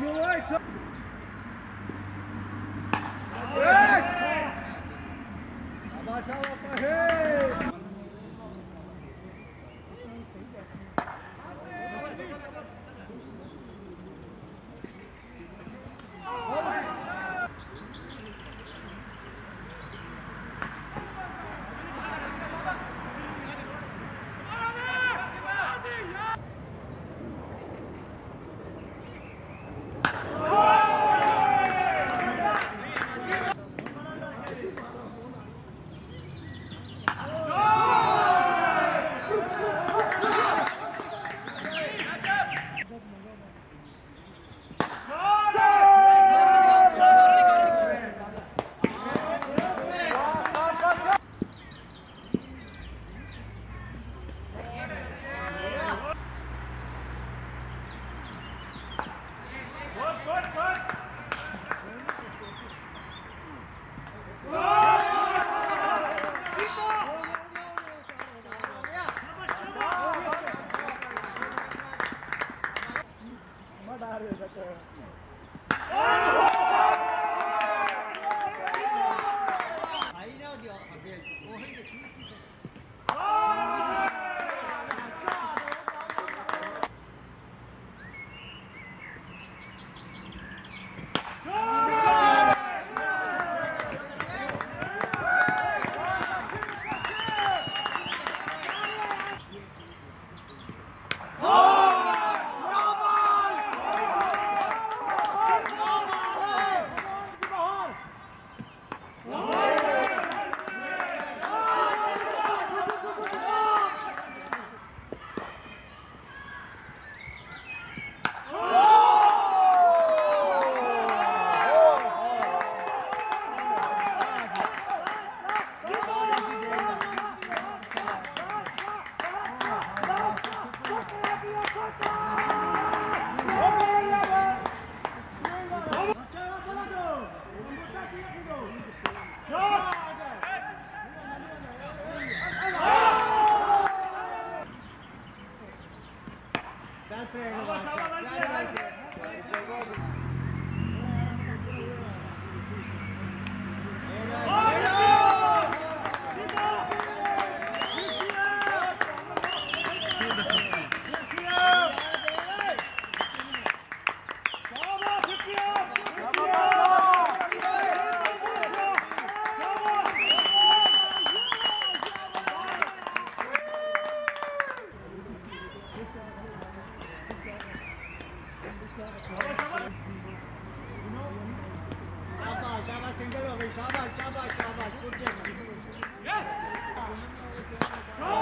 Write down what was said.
You're right. Oh! Shabash, Yes! Go!